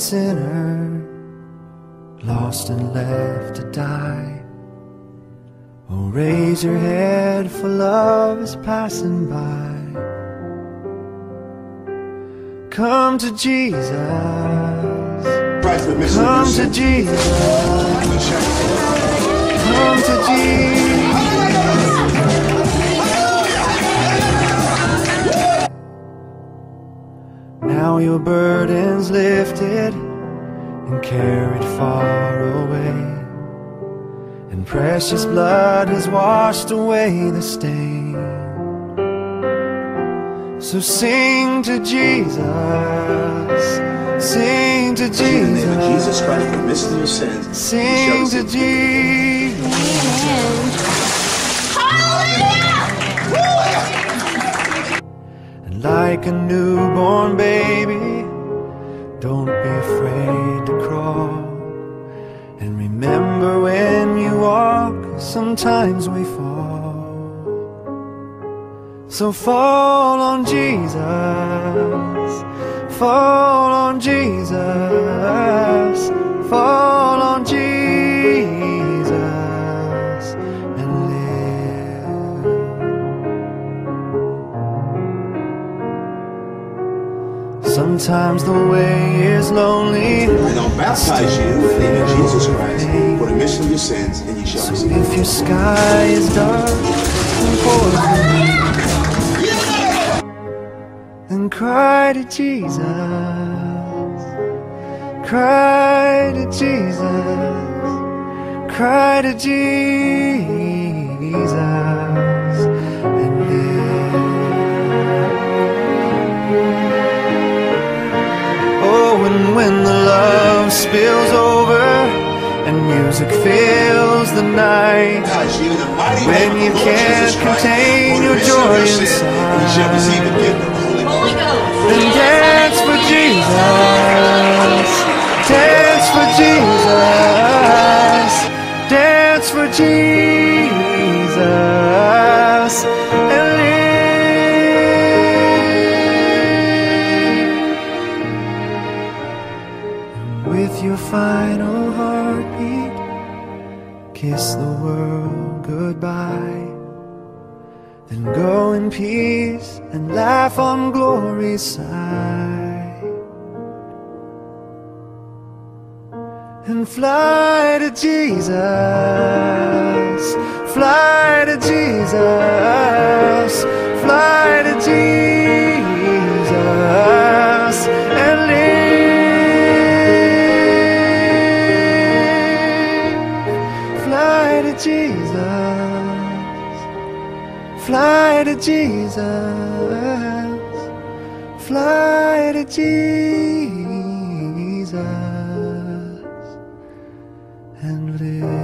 sinner, lost and left to die. Oh, raise your head, for love is passing by. Come to Jesus. Christ remission of Come to. Jesus. Now your burden's lifted and carried far away. And precious blood has washed away the stain. So sing to Jesus. Sing to In the name of Jesus Jesus. Christ, remission of your sins. Sing to Jesus. Like a newborn baby, don't be afraid to crawl. And remember when you walk, sometimes we fall. So fall on Jesus, fall on Jesus, Sometimes the way is lonely. And I'll baptize you in the name of Jesus Christ for the remission of your sins, and you shall So receive. if your sky is dark and poison, then cry to Jesus. Cry to Jesus. Cry to Jesus. When the love spills over and music fills the night. Baptize you the When you can't Jesus contain for your joy your sins, and you the gift of the Holy Holy Ghost. Ghost. Then dance for Jesus. Dance for Jesus. Dance for Jesus. Your final heartbeat, kiss the world goodbye. Then go in peace and laugh on glory's side. And fly to Jesus, Jesus, fly to Jesus, fly to Jesus, and live.